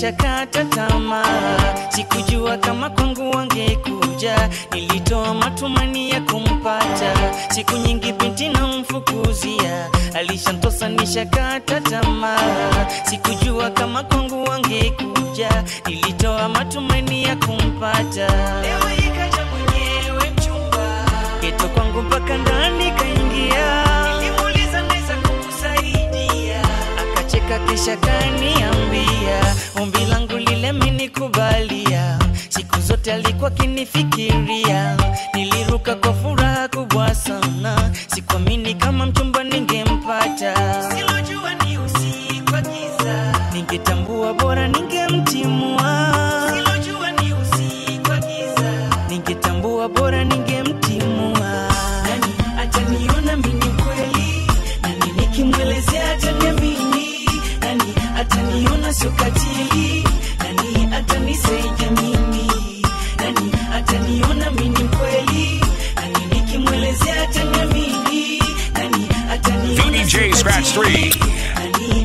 Nishakata tamaa, sikujua kama kwangu wangekuja. Nilitoa matumani ya kumpata, siku nyingi binti na mfukuzia, Alishantosa nishakata tamaa, sikujua kama kwangu wangekuja. Nilitoa matumani ya kumpata, leo ikaja mwenyewe mchumba. Geto kwangu mpaka akacheka kisha kaniambia ombi langu lile amenikubalia. Siku zote alikuwa akinifikiria, niliruka kwa furaha kubwa sana, sikuamini kama mchumba ningempata. Silojua ni usiku giza, ningetambua bora ningemtimua. Ataniona sio? Nani atanisaidia mimi? Nani ataniona mimi kweli? Nani nikimwelezea ataniamini? Nani ataniona DJ Scratch 3.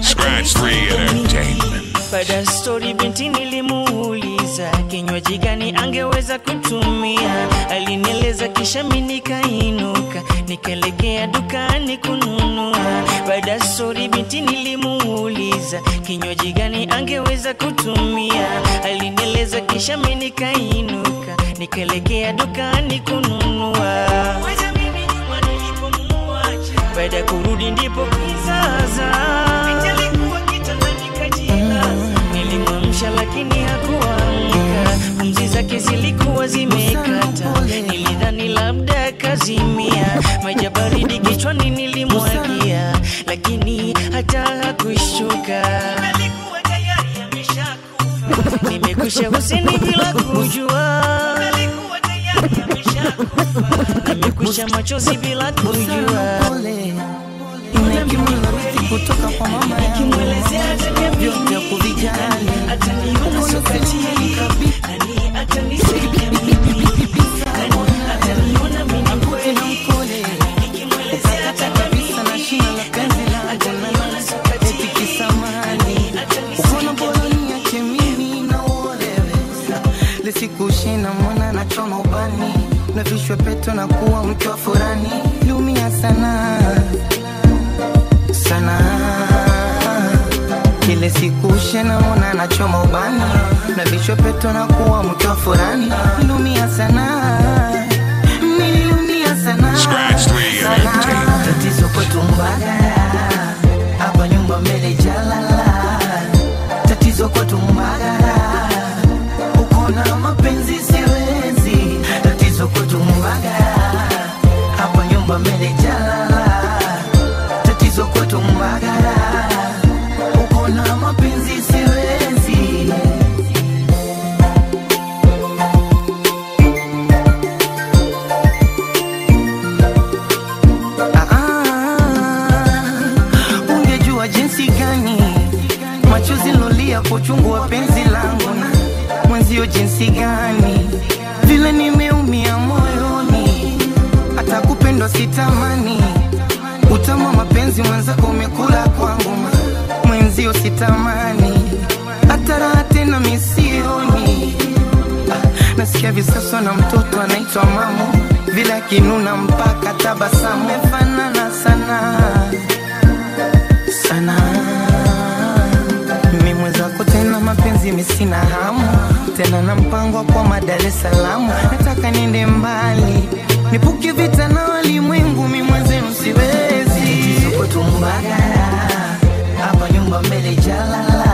Scratch 3 Entertainment. baada ya stori binti nilimuuliza kinywaji gani angeweza kutumia, alinieleza kisha mi nikainuka nikaelekea dukani kununua. Baada ya stori nilimuuliza kinywaji gani angeweza kutumia, alinieleza kisha mi nikainuka. Nikaelekea dukani kununua. Baada ya kurudi ndipo kizaza. Nilimwamsha lakini hakuamka, pumzi zake zilikuwa zimekata. Nilidhani labda kazimia, maji baridi kichwani nilimwagia, lakini hata ameshakufa. Nimekusha huseni bila kujua. Alikuwa tayari ameshakufa. Nimekusha machozi bila kujua. kutoka kwa mama yangu vyote kuvijali kabisa lisikushina mwana na choma ubani. Na vishwe peto na kuwa mke wa furani. Liumia sana. Sana. Kile siku mwana na nachoma ubani. Na vichwa peto na kuwa mke wa furani. Nilumia sana. Nilumia sana. Scratch 3 Sana. Entertainment. tatizo kwetu mbaga hapa nyumba mbele jalala. Tatizo kwetu mbagara hapa nyumba mbele vile akinuna mpaka tabasamu. Mefanana sana. Sana. Mimi mwenzako tena mapenzi misina hamu. Tena na mpango kwa madale salamu, nataka niende mbali. Nipuke vita na walimwengu mi mwenzenu siwezi. Tatizo Mbagara hapa nyumba mbele jalala.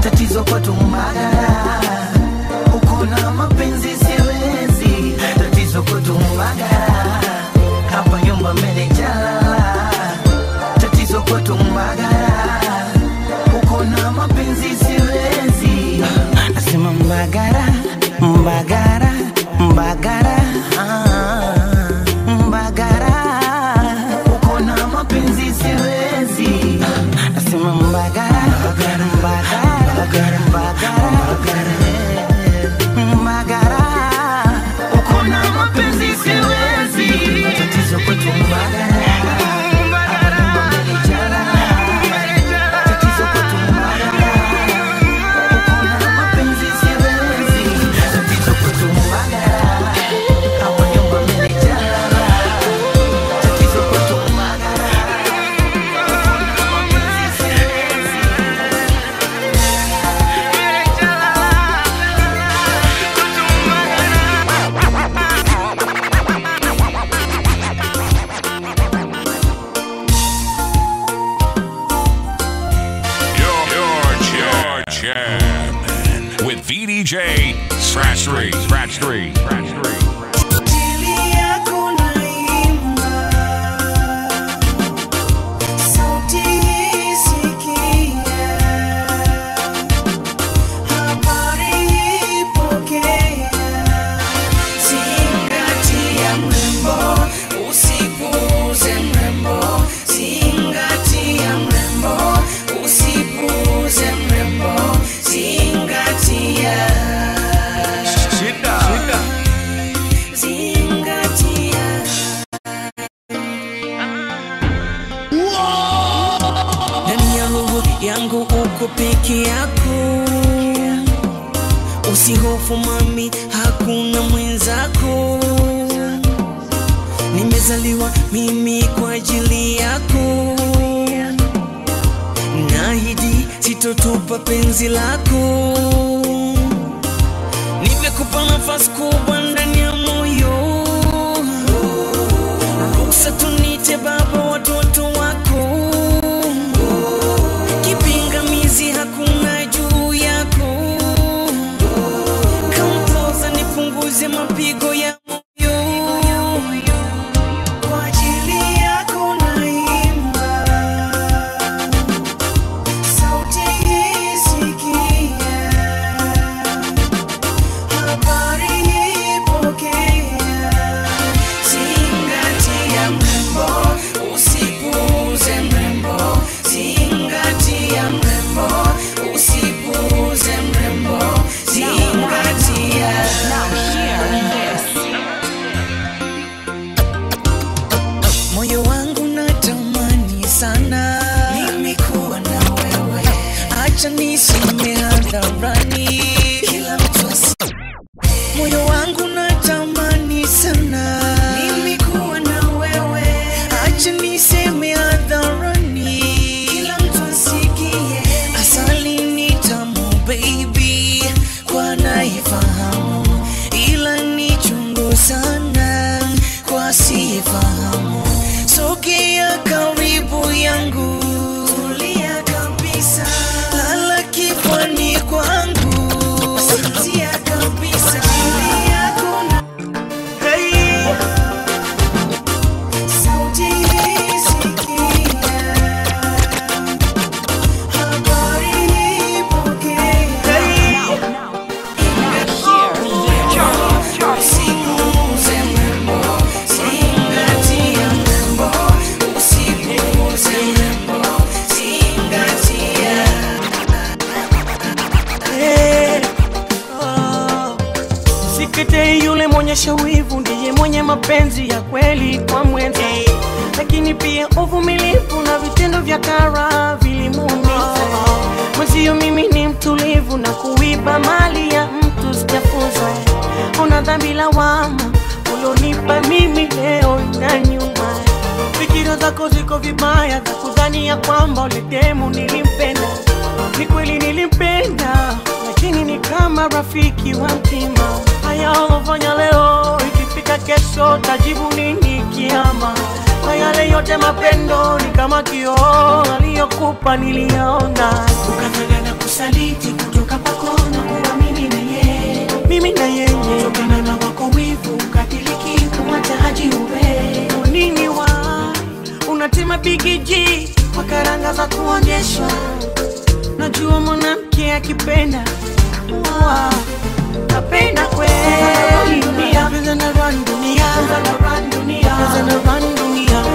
Tatizo kwa Mbagara mali ya mtu sijafunzwa. Una dhambi lawama ulonipa mimi leo na nyuma. Fikira zako ziko vibaya za kudhania kwamba uledemu nilimpenda ni kweli nilimpenda, lakini ni kama rafiki wa mtima. Haya ulofanya leo, ikifika kesho tajibu nini kiama? Na yale yote mapendo ni kama kioo aliyokupa niliona, ukafanya na kusaliti kutoka kwako na kuwa mimi na yeye, mimi na yeye, tokana na wako wivu katiliki kumwacha haji Ube. nini wa? Unatema bigiji kwa karanga za kuonyeshwa najua mwanamke akipenda. Wow. napenda kweli. Dunia. Pesa na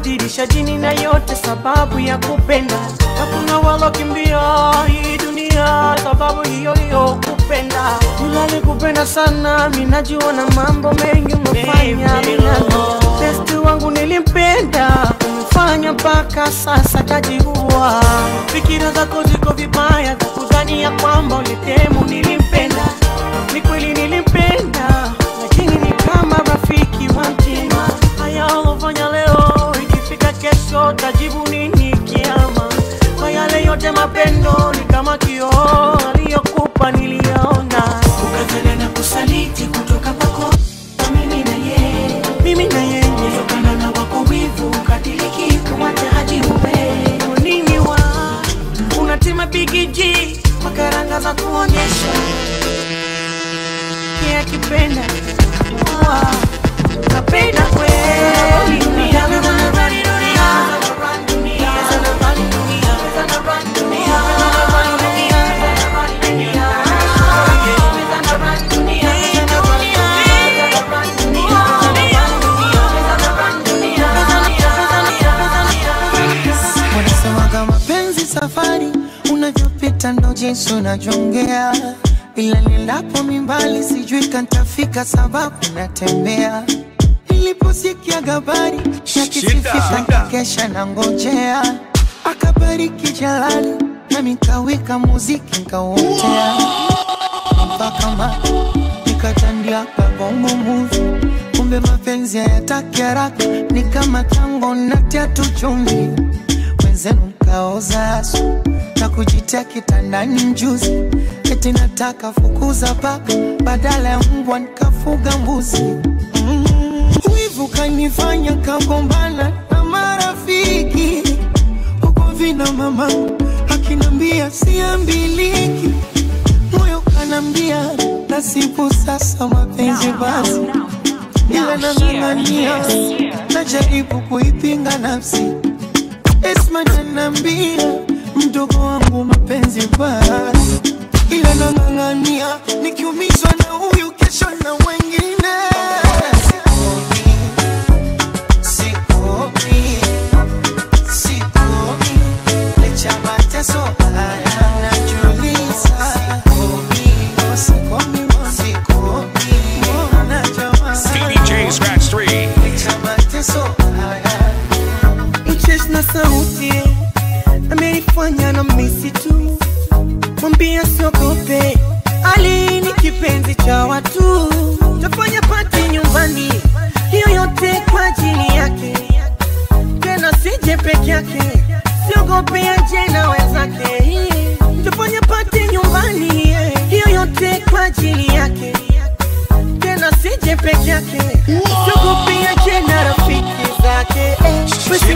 waliobadilisha dini na yote sababu ya kupenda, Hakuna walo walokimbia hii dunia sababu hiyo hiyo kupenda. Ulali kupenda sana, minajiona na mambo mengi umefanya. Testi wangu nilimpenda, umefanya mpaka sasa tajiua Fikira zako jinsi unavyongea ila nilapo mimbali sijui kantafika sababu natembea. Niliposikia gabari nakisifika, kakesha na ngojea akabariki jalali nami kawika muziki nkauotea mpaka ma nikatandia kabongo muvi kumbe mapenzi hayataki haraka ni kama tango natia tu chumvi wenzenu mkaoza asu na kujitia kitandani mjuzi. Eti nataka fukuza paka badala ya mbwa nikafuga mbuzi. Mm. wivu kanifanya kagombana na marafiki. Huko vina mama akinambia siambiliki. Moyo kanambia nasibu sasa mapenzi basi. ila nang'ang'ania najaribu kuipinga nafsi Esma nanambia mdogo wangu mapenzi basi. Ila nang'ang'ania nikiumizwa na huyu kesho na wengine kipenzi cha watu. Tafanya pati nyumbani. Hiyo yote kwa ajili yake. Tena sije peke yake. Siogope aje na wenzake. Tafanya pati nyumbani. Hiyo yote kwa ajili yake. Tena sije peke yake. Siogope aje na rafiki zake. Basi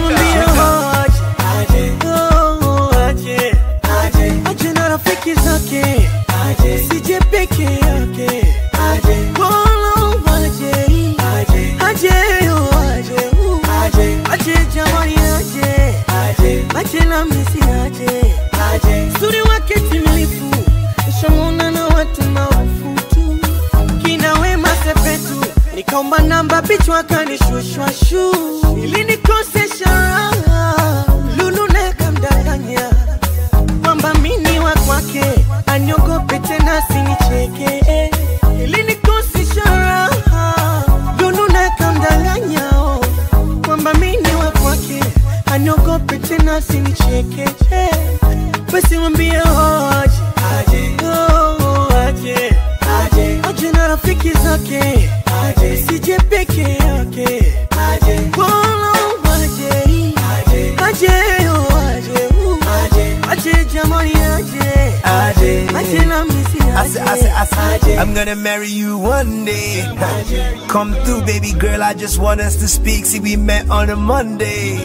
to speak. See, we met on a Monday.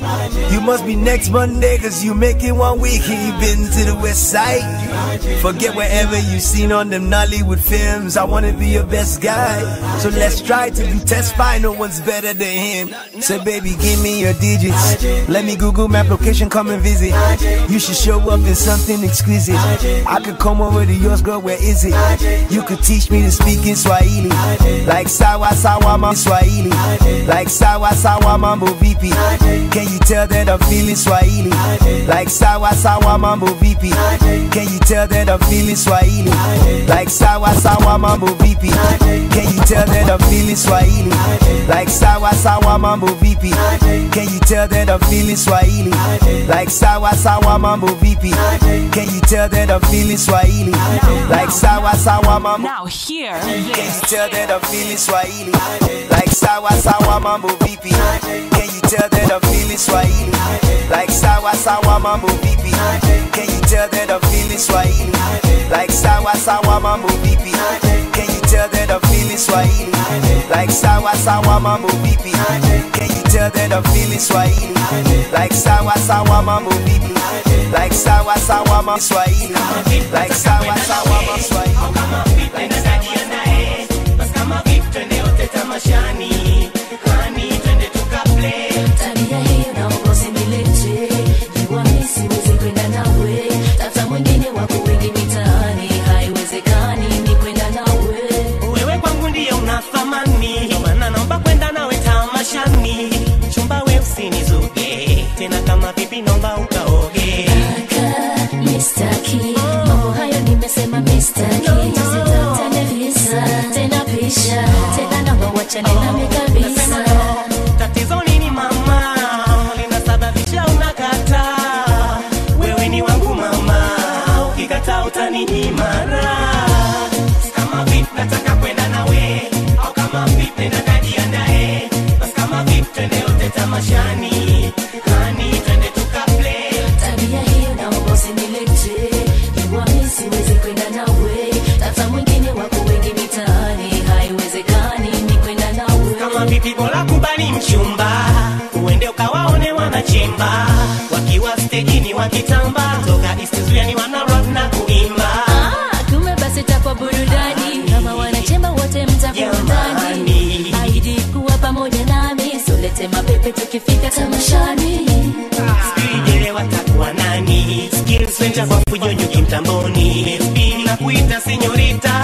You must be next Monday, cause you make it one week. and You been to the west side. Forget whatever you seen on them Nollywood films. I wanna be your best guy. So let's try to do test. No one's better than him. So, baby, give me your digits. Let me Google map location, come and visit. You should show up in something exquisite. I could come over to yours, girl. Where is it? You could teach me to speak in Swahili. Like Sawa Sawa Mambo Swahili. Like Sawa Sawa Mambo VP. Can you tell that I'm feeling Swahili? Like Sawa Sawa Mambo VP. Can you tell that I'm feeling Swahili? Like Sawa Sawa Mambo VP. Can you tell that I'm feeling Swahili? Like Sawa Sawa Mambo VP. Can you tell that I'm feeling Swahili? Like Sawa Sawa Mambo VP. Can you tell that I'm feeling Swahili? Like Sawa Sawa Mambo Now hear can you tell that I'm feeling Swahili? Like Sawa Sawa Mambo VP. Can you tell that I'm feeling Swahili? Like Sawa Sawa Mambo VP. Can you tell that I'm feeling Swahili? Like Sawa Sawa Mambo VP. Tell that I'm feeling Swahili? Like Sawa Sawa Mambo VP. Can you tell that I'm feeling Swahili? Like Sawa Sawa Mambo VP. Like Sawa Sawa Mambo Swahili. Like Sawa Sawa Mambo Swahili. Tabia Senena mi calvicie tukifika tamashani sijele watakuwa nani? Skills wenja kwa fujonyo kimtamboni lesbi na kuita senyorita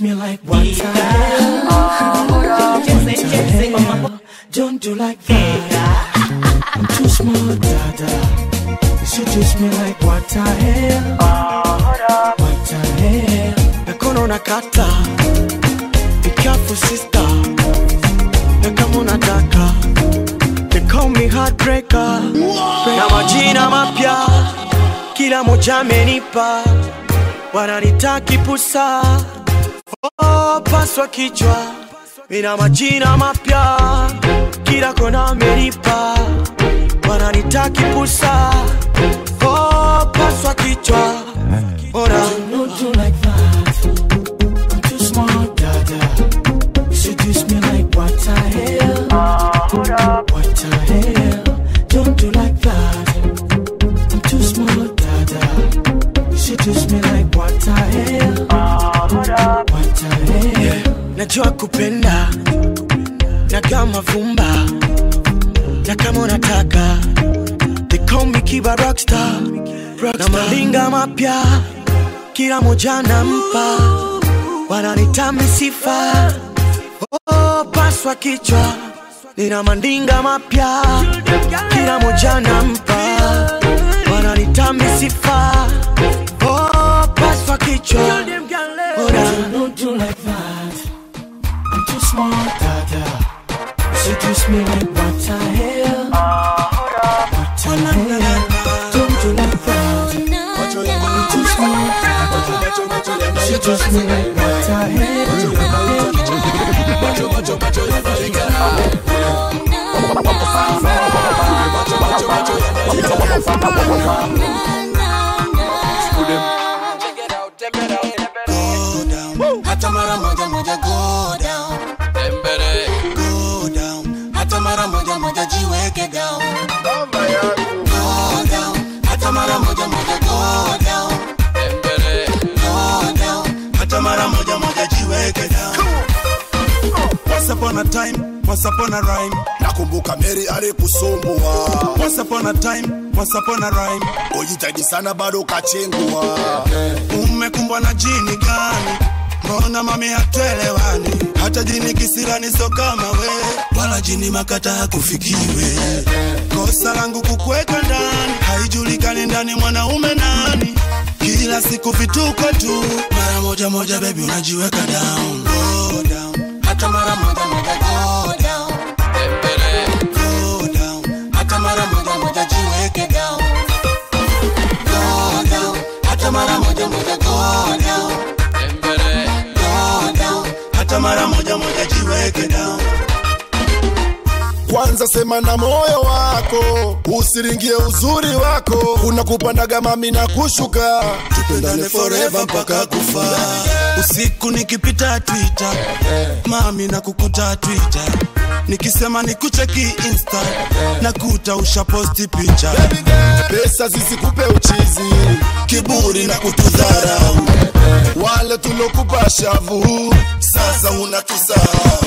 me like hell? cheze cheze mama Don't do like that. I'm too smart, dada. You seduce me like what the hell? What the hell? Nakono nakata. Be careful, sister. Na kama unataka. They call me heartbreaker. Na majina mapya. Kila moja amenipa. Wananitaki pusa. Paswa kichwa. Mina majina mapya. Kila kona amenipa. Wananitaki pusa. Oh, paswa kichwa. Ora. What the hell? What the hell? Don't do like that. I'm too smart, dada. Seduce me like what hell? Najua kupenda. Na kama vumba na kama unataka. They call me Kiba Rockstar, na malinga mapya kila moja nampa wananitami sifa. Oh, paswa kichwa. Nina mandinga mapya kila moja nampa wananitami sifa. Oh, paswa kichwa. Ora. Dada, seduce me with what I hear. What I hear, don't you like that? What you like when you choose me? Seduce me with what I hear. What you like when you moja jiweke down. Go down. Hata mara moja moja go down. Go down. Hata mara moja moja jiweke down. Once upon a time, once upon a rhyme. nakumbuka meri alikusumbua. Once upon a time, once upon a rhyme. ujitahidi sana bado kachengua. Umekumbwa na jini gani? Mbona mami hatuelewani? Hata jini kisirani so kama we, wala jini makata hakufikiwe. Kosa langu kukweka ndani, haijulikani ndani mwanaume nani. Kila siku vituko tu, mara moja moja baby unajiweka down, oh, down, hata mara moja kwanza sema na moyo wako usiringie uzuri wako. Kuna unakupandaga mami na kushuka. Tupendane forever mpaka kufa. Usiku nikipita Twitter, mami na kukuta Twitter, nikisema nikucheki Insta, nakuta ushaposti picha, pesa zisikupe uchizi kiburi na kutudharau. wale tulokupa shavu sasa unatusahau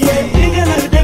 yeah, yeah.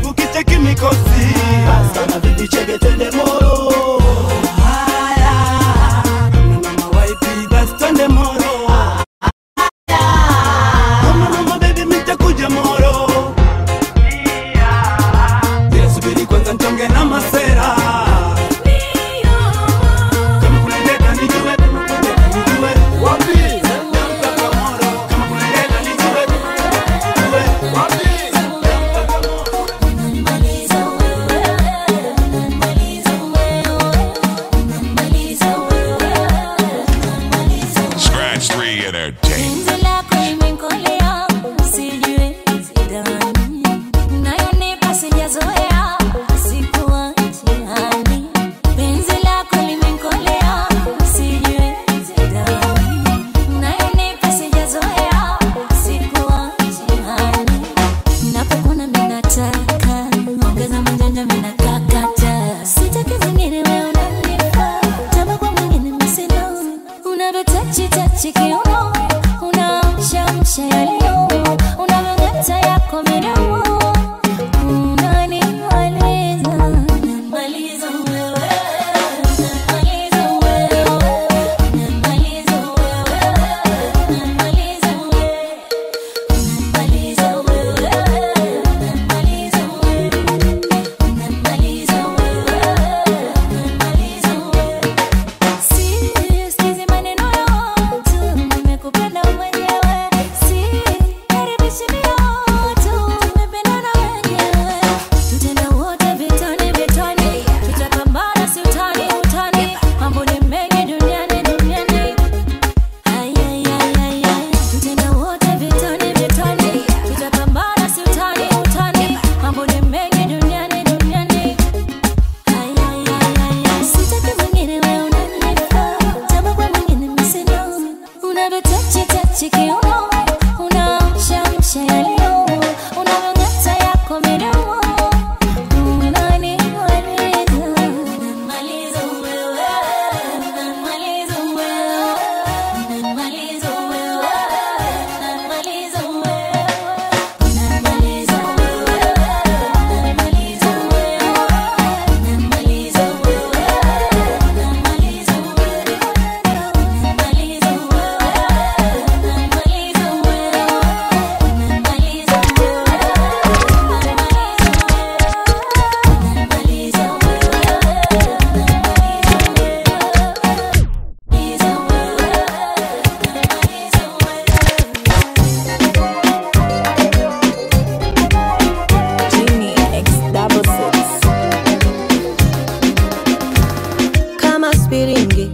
Kama spiringi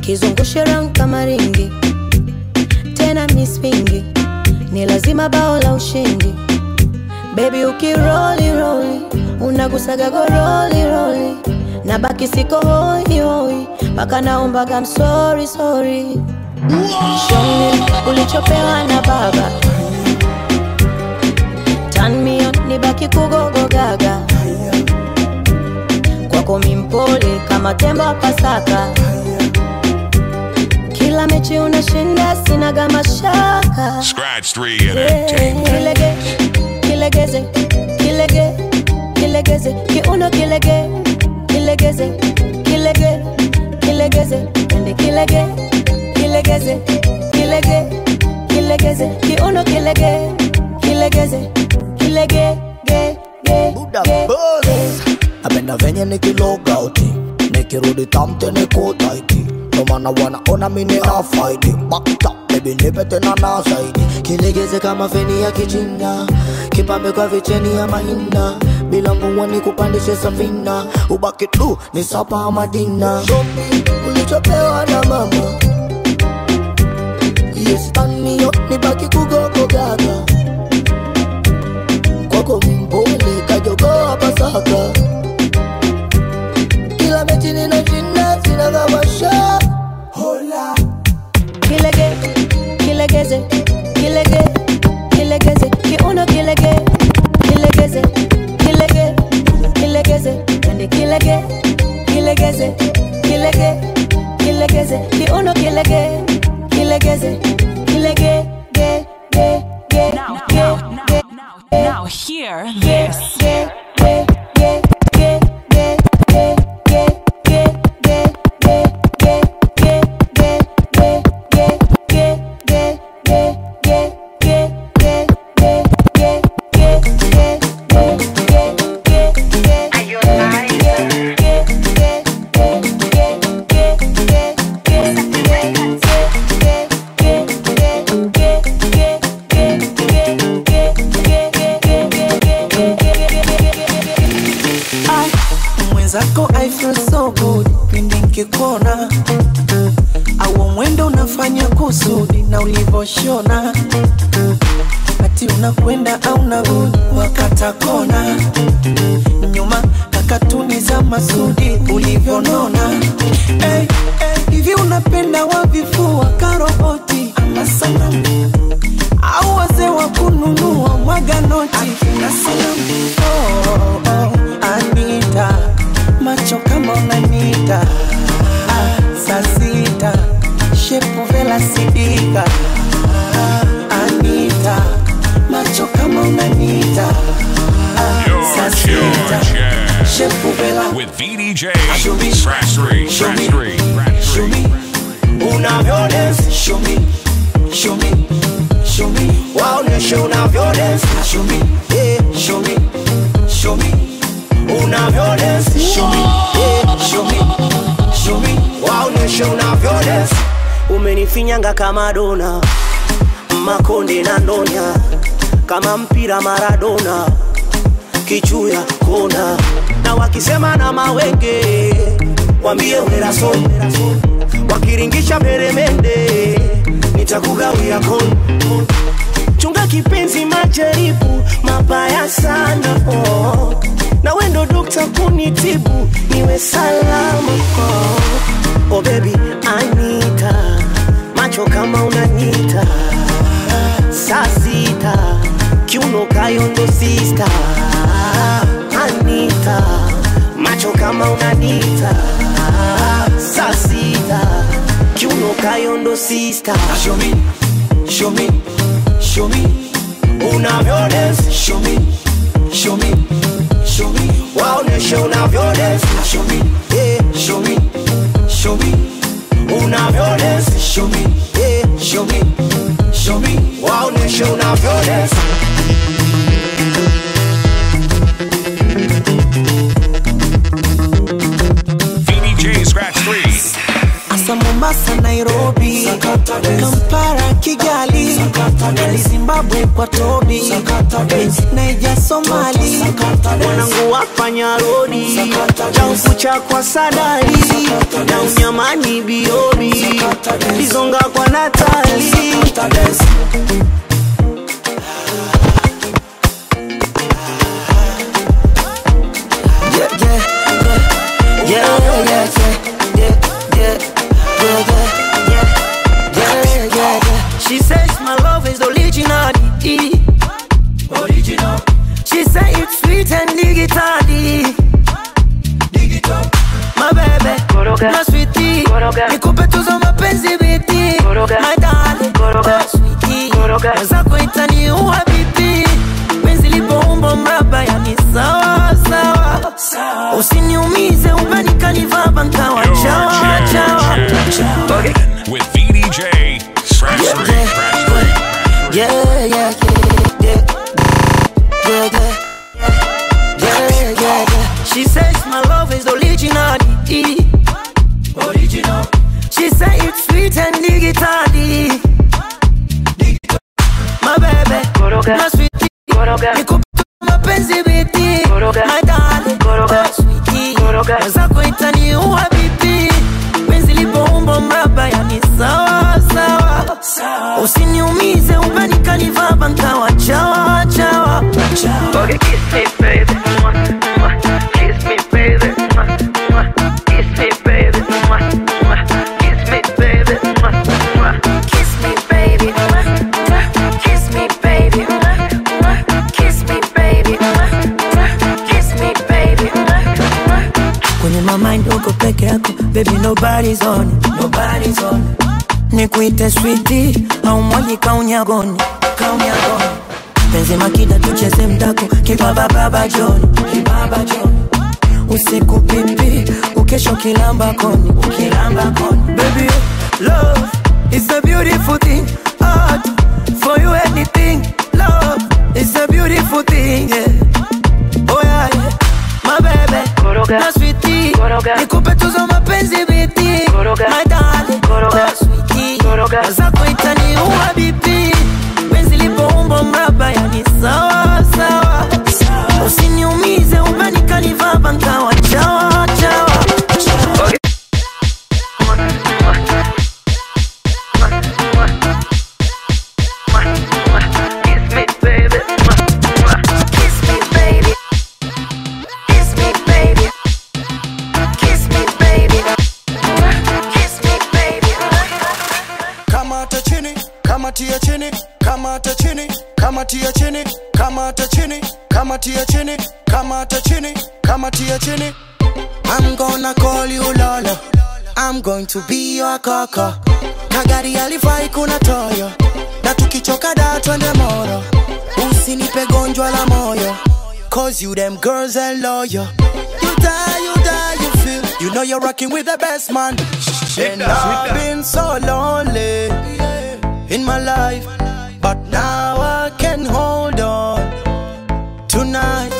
kizungushe round kama ringi. Tena mispingi ni lazima bao la ushindi. Bebi ukiroli roli unagusaga goroli roli. Na baki siko hoi hoi mpaka naombaga msori sori ulichopewa na baba. Tanmio ni baki kugogo gaga kwako mimpole kama tembo pasaka. Kila mechi unashinda sinaga mashaka. Scratch 3 Entertainment. kilege kilegeze kilege kilegeze. Kiuno kilege kilegeze kilege kilegeze. Ende kilege kilegeze kilege kilegeze. Kiuno kilege kilegeze kilege ge ge ge. Napenda venye nikiloga uti. Nikirudi tamte nikutaiti taiti ndo maana wanaona mini afaidi faidi bakta baby nipe tena na zaidi. Kilegeze kama feni ya kichina kipambe kwa vicheni ya mahina. Bila mvua ni kupandishe safina. Ubaki tu ni sapa madina Shopi ulichopewa na mama. Yes tanio nibaki kugogo sinagawasha kilege kilegeze sidika ah, Anita macho kama unanita ah, saa sita shepu vela With VDJ Show me. Scratch 3, Show me. Scratch 3, Show me show me show me show me show me yeah show me show me show me yeah show me show me waoneshe unavyodance umenifinyanga kama dona. Makonde na ndonya. Kama mpira maradona. Kichuya kona. Na wakisema na mawenge wambie weraso wakiringisha peremende nitakugawia kon. Chunga kipenzi majaribu mabaya sana oh. na wendo dokta kunitibu niwe salama oh. oh baby anita macho kama unanyita saa sita kiuno kayondo sista. Anita macho kama unanita saa sita kiuno kayondo sista. Show me show me show me. Unavyodance show me show me show me. Waoneshe unavyodance show me. Yeah show me show me una violencia. Show me, yeah, show me, show me, wow, show una violencia. Mombasa nairobi kampara kigali zimbabwe kwa tobi naija somali mwanangu wafanya rodi chaukucha kwa sadari na unyamani biobi lizonga kwa natali Nikupe mapenzi biti kuita ni uwa bibi Penzi lipo umbo ya ni sawa sawa Usiniumize chawa chawa Okay kiss me baby baby nobody's on it, nobody's on it. nikuite switi au mwagi kaunyagoni kaunyagoni penzi makida tucheze mdako kibaba baba joni. Kibaba joni. Usiku pipi ukesho kilamba koni. Kilamba koni. Baby love is a beautiful thing. Art for you anything. Love is a beautiful thing yeah. oh yeah, yeah. my baby na sweetie nikupe tuzo mapenzi biti. My darling. Oh sweetie zako uwa bipi penzi lipoumba mraba yani sawa sawa. Usiniumize umenikanivaba nkawa kamatia chini kamata chini kamatia chini I'm gonna call you Lola. I'm going to be your kaka. Na gari alifai kuna toyo. Na tukichoka da twende moro. Usinipe gonjwa la moyo. Cause you them girls are loyal. You die, you die, you feel. You know you're rocking with the best man. And I've been so lonely in my life. But now I can hold on tonight.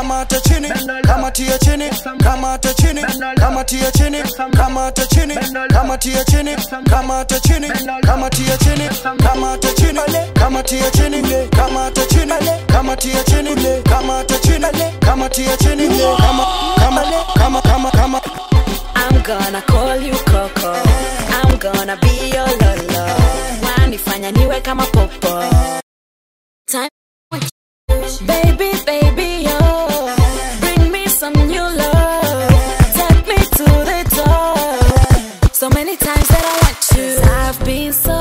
Kamata chini kamatia chini kamata chini kamatia chini kamata chini kamatia chini kamata chini kamatia chini kamata chini kamatia chini kamata chini kamatia chini kamata chini kamatia chini I'm gonna call you Coco. I'm gonna be your lolo. Wanifanya niwe kama popo. Time Baby, baby, yo. Been so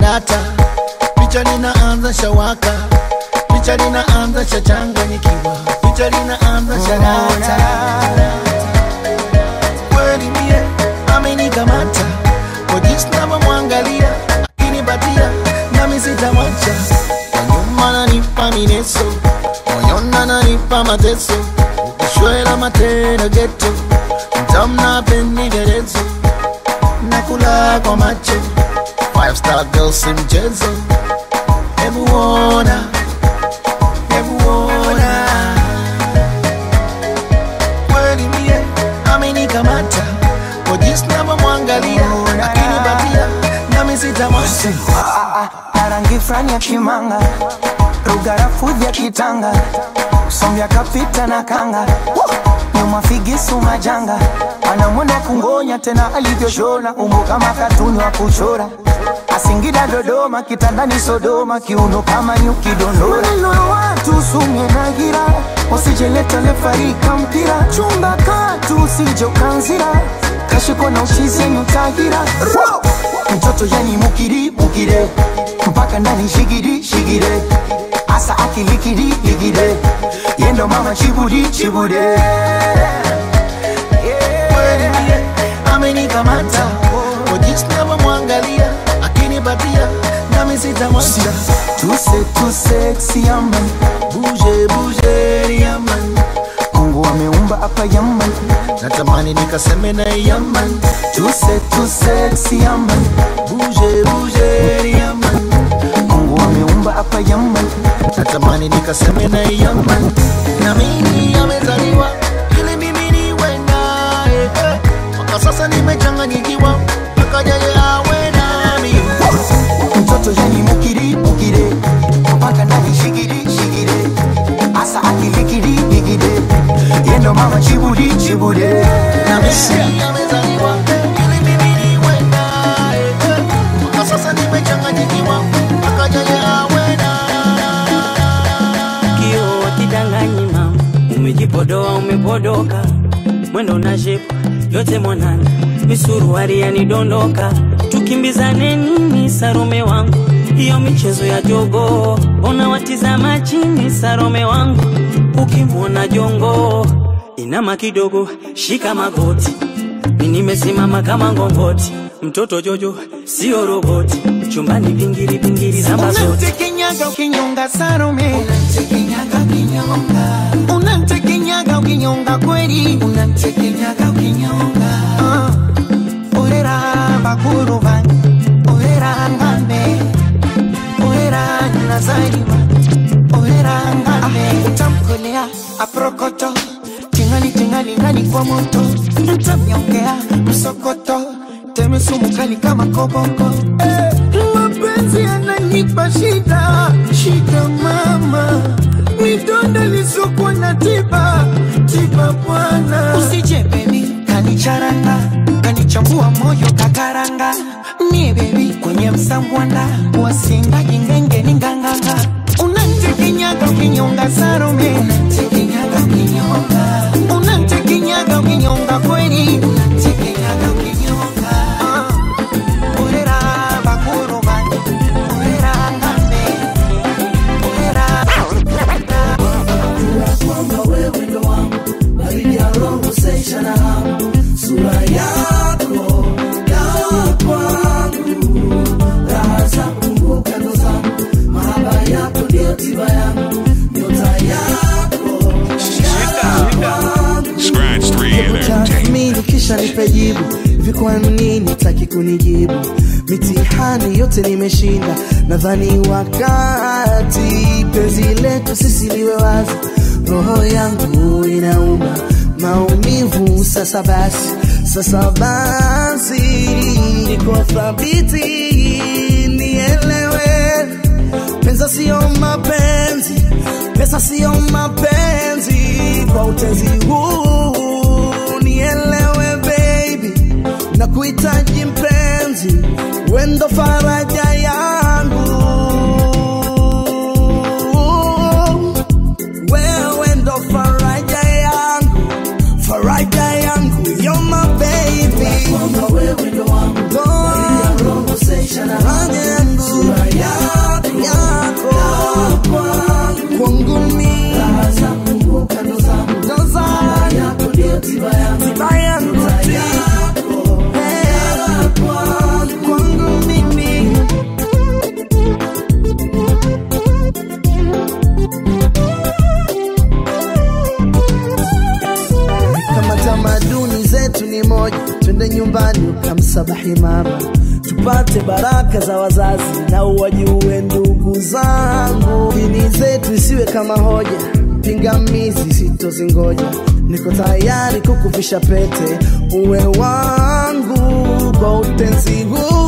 sharata picha linaanza shawaka kitanga. Sombya kapita na kanga. Nyuma figisu majanga anamwenda kungonya tena alivyoshona umbo kama katuni wa kuchora. Asingida dodoma kitandani sodoma kiuno kama nyuki dondora maneno ya watu sumye na gira usijeleta lefarika mpira chumba katu usije ukanzira. Kashiko na uchizenyu tagira. Mtoto yani mukiri mukire. Mpaka ndani shigiri shigire asa akilikiri ligide yendo mama chibudi chibude mie amenikamata. Ojisnama mwangalia navyomwangalia akinipatia nami sitamwacha. Tuse tuse siaman buje buje yaman mungu ameumba hapa yaman nikaseme na yaman tuse tuse siaman buje buje yaman mungu ameumba hapa yaman natamani nikaseme na yaman na mimi amezaliwa ili mimi niwe naye. Eh. mpaka sasa nimechanganyikiwa mpaka yeye awe nami. Mtoto yani mukiri mukire mpaka ndani shigiri shigire asa akilikiri ligide yendo mama chiburi chibude. Na mimi amezaliwa mwendo na shepu yote mwanana. Misuruari yanidondoka. Tukimbizane nini sarome wangu? Hiyo michezo ya jogo. Ona watizama chini sarome wangu? Ukimwona jongo inama kidogo shika magoti. Minimesimama kama ngongoti. Mtoto jojo sio roboti. Chumbani pingiri pingiri zamba zote. Unamtekenyaga ukinyonga Salome, unamtekenyaga ukinyonga, unamtekenyaga ukinyonga kweli, unamtekenyaga ukinyonga. Uh, orera bakuru bange, orera ngambe, orera nazarima, orera ngambe, utamkolea. Aprokoto. Tingali tingali ngani kwa moto, utamnyongea msokoto, teme sumu kali kama koboko. Eh mapenzi yananipa shida. Shida mama midonda lisokuwa na tiba tiba bwana. Usije kanicharanga kanichambua moyo kakaranga. Mie bebi kwenye msambwanda wasingaji ngenge ni nganganga unantekenyaga ukinyonga sarome. Unantekenyaga ukinyonga. Unantekenyaga ukinyonga kwa nini taki kunijibu? Mitihani yote nimeshinda. Nadhani wakati penzi letu sisi liwe wazi. Roho yangu inauma. Maumivu sasa basi. Sasa basi niko thabiti nielewe. Pesa sio mapenzi. Pesa sio mapenzi. Kwa utezi huu na kuhitaji mpenzi wendo faraja yangu. Wewe ndo faraja yangu faraja yangu you're my baby. Wewe ndo wangu. Roho nyumbani mama. Tupate baraka za wazazi na uwajue ndugu zangu. Dini zetu isiwe kama hoja pingamizi sitozingoja. Niko tayari kukuvisha pete uwe wangu kwa utenzi huu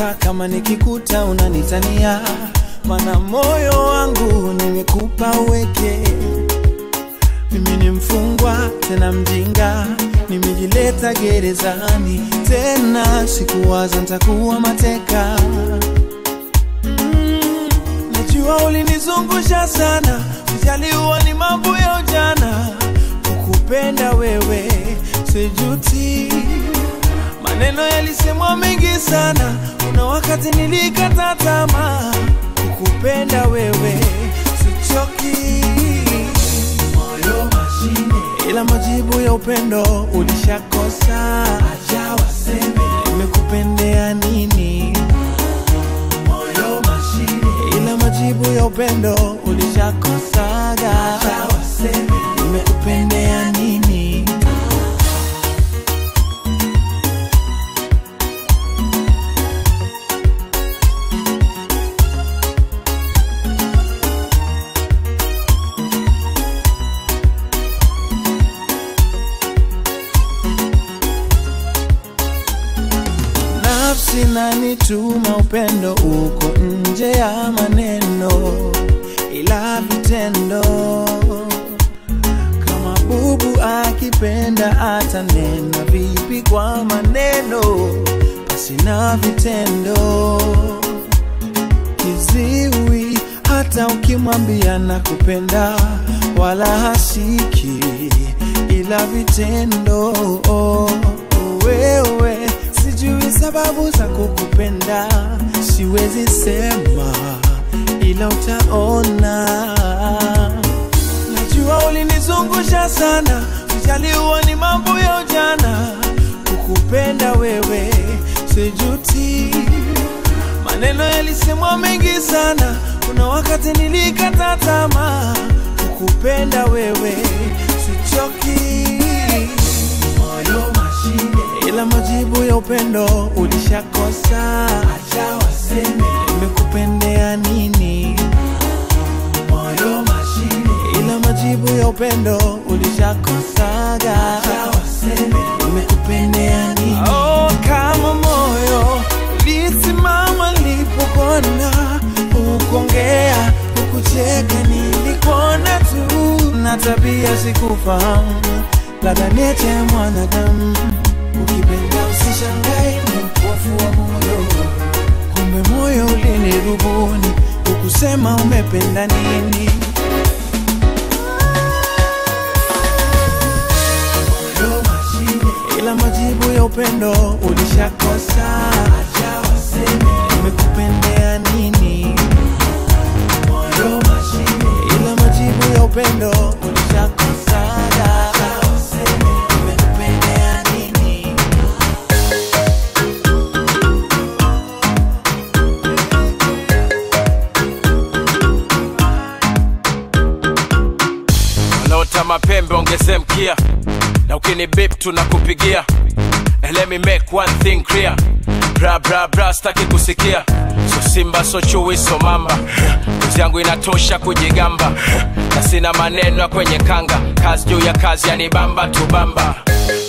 ntajuta kama nikikuta unanitania mana moyo wangu nimekupa weke. mimi ni mfungwa tena mjinga nimejileta gerezani tena sikuwaza ntakuwa mateka. Mm, najua ulinizungusha sana sijaliwa ni mambo ya ujana. Kukupenda wewe sijuti maneno yalisemwa mengi sana. Kuna wakati nilikata tamaa. Kukupenda wewe. Sichoki. Ila majibu ya upendo ulishakosa. Tabia ladha labda ya mwanadamu. Ukipenda usishangae ni wa moyo. Kumbe moyo ulinirubuni ukusema umependa nini. Ila majibu ya upendo ulishakosa. Nimekupendea nini? Ila majibu ya upendo mapembe ongeze mkia. Na ukini bip tunakupigia. And let me make one thing clear. Bra bra bra staki kusikia. So simba so chui so mamba. Kazi yangu inatosha kujigamba. Na sina maneno kwenye kanga. Kazi juu ya kazi yanibamba tubamba.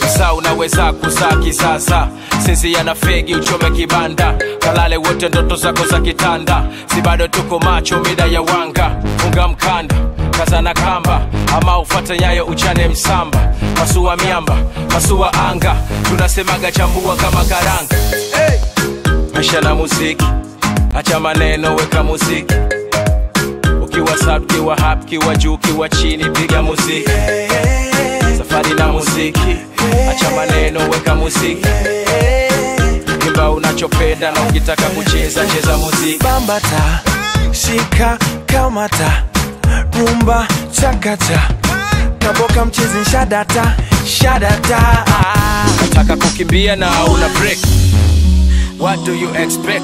Msaa unaweza kuzaa kisasa sinzia na fegi uchome kibanda. Kalale wote ndoto zako za kitanda. Si bado tuko macho mida ya wanga. Funga mkanda kazana kamba. Ama ufate nyayo uchane msamba. Masua miamba masua anga. Tunasemaga chambua kama karanga. Hey! maisha na muziki. Hacha maneno weka muziki. Ukiwa sab kiwa hap kiwa juu kiwa chini piga muziki. Safari na muziki. Hacha maneno weka muziki. Imba unachopenda na ukitaka kucheza cheza muziki. Bambata shika kamata rumba chakata kaboka mchezi shadata shadata. Nataka kukimbia na una break. What do you expect?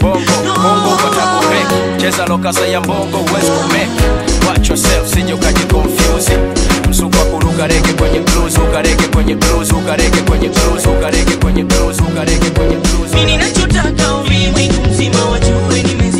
Bongo, bongo watakurek Cheza lokasa ya mbongo uwezi kumake Watch yourself sije ukaji confuse. Msuko wa kuruka rege kwenye blues Ukarege kwenye blues, ukarege kwenye blues Ukarege kwenye blues, ukarege kwenye blues. Mimi ninachotaka mimi mzima wajue nimezimika